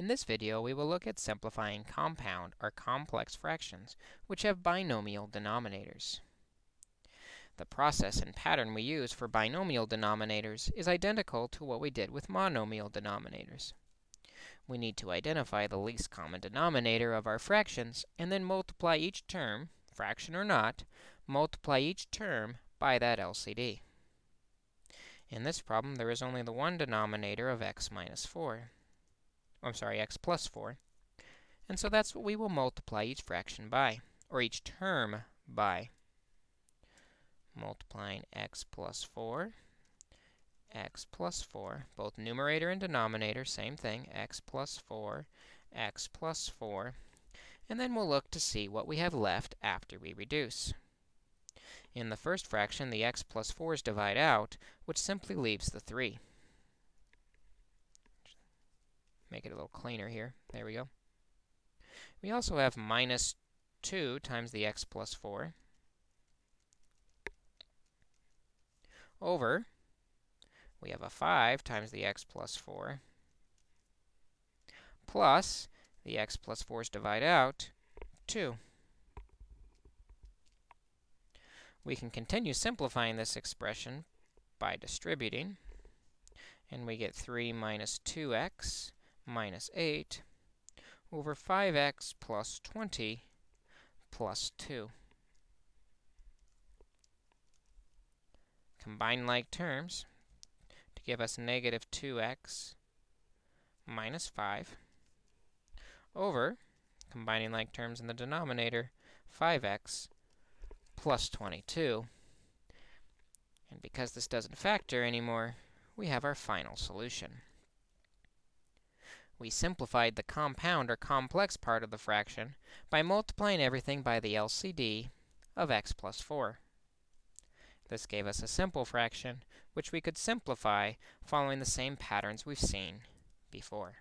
In this video, we will look at simplifying compound or complex fractions, which have binomial denominators. The process and pattern we use for binomial denominators is identical to what we did with monomial denominators. We need to identify the least common denominator of our fractions and then multiply each term, fraction or not, multiply each term by that LCD. In this problem, there is only the one denominator of x minus 4. I'm sorry, x plus 4. And so that's what we will multiply each fraction by, or each term by. Multiplying x plus 4, x plus 4, both numerator and denominator, same thing, x plus 4, x plus 4. And then we'll look to see what we have left after we reduce. In the first fraction, the x plus 4's divide out, which simply leaves the 3 make it a little cleaner here. There we go. We also have minus 2 times the x plus 4 over, we have a 5 times the x plus 4 plus the x plus 4's divide out, 2. We can continue simplifying this expression by distributing, and we get 3 minus 2x minus 8 over 5x plus 20 plus 2. Combine like terms to give us negative 2x minus 5 over, combining like terms in the denominator, 5x plus 22. And because this doesn't factor anymore, we have our final solution we simplified the compound or complex part of the fraction by multiplying everything by the LCD of x plus 4. This gave us a simple fraction, which we could simplify following the same patterns we've seen before.